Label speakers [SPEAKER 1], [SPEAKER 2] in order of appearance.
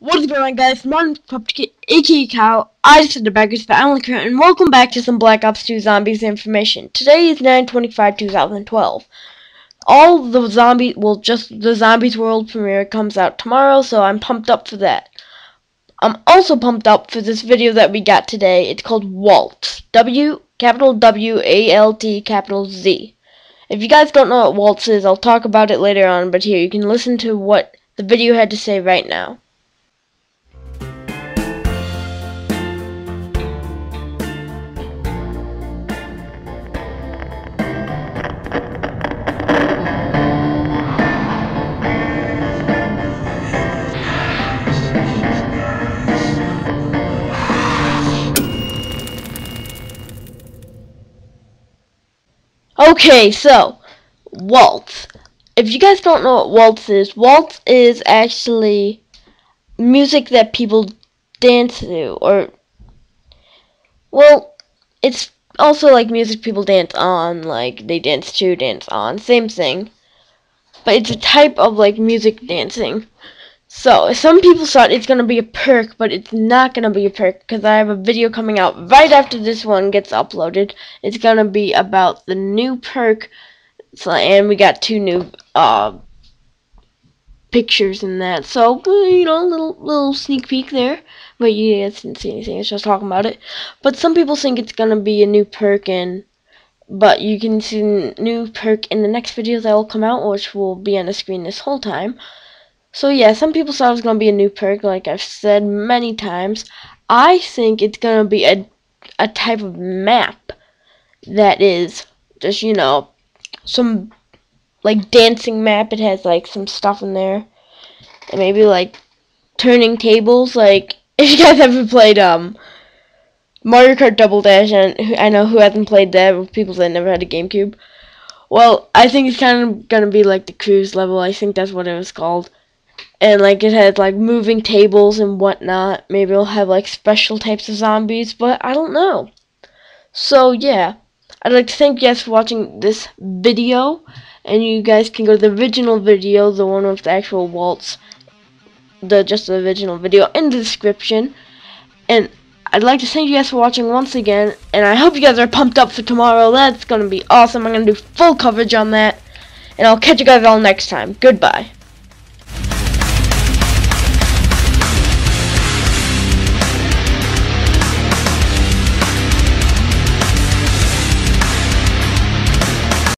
[SPEAKER 1] What is going on guys, name's Pupkit, aka I just said the baggers for Alan Curtin, and welcome back to some Black Ops 2 Zombies information. Today is 9-25-2012. All the zombie, well just the Zombies World premiere comes out tomorrow, so I'm pumped up for that. I'm also pumped up for this video that we got today, it's called Waltz, W, capital W, A, L, T, capital Z. If you guys don't know what Waltz is, I'll talk about it later on, but here, you can listen to what the video had to say right now. Okay, so waltz. If you guys don't know what waltz is, waltz is actually music that people dance to, or well, it's also like music people dance on, like they dance to, dance on, same thing. But it's a type of like music dancing. So, some people thought it's going to be a perk, but it's not going to be a perk because I have a video coming out right after this one gets uploaded. It's going to be about the new perk, so, and we got two new uh, pictures in that. So, you know, little little sneak peek there. But you guys didn't see anything, it's just talking about it. But some people think it's going to be a new perk, and but you can see new perk in the next video that will come out, which will be on the screen this whole time. So yeah, some people thought it was gonna be a new perk, like I've said many times. I think it's gonna be a a type of map that is just you know some like dancing map. It has like some stuff in there, and maybe like turning tables. Like if you guys ever played um Mario Kart Double Dash, and I know who hasn't played that, with people that never had a GameCube. Well, I think it's kind of gonna be like the cruise level. I think that's what it was called and like it had like moving tables and whatnot. Maybe it'll have like special types of zombies, but I don't know. So yeah, I'd like to thank you guys for watching this video, and you guys can go to the original video, the one with the actual waltz, the just the original video in the description. And I'd like to thank you guys for watching once again, and I hope you guys are pumped up for tomorrow. That's gonna be awesome. I'm gonna do full coverage on that, and I'll catch you guys all next time. Goodbye.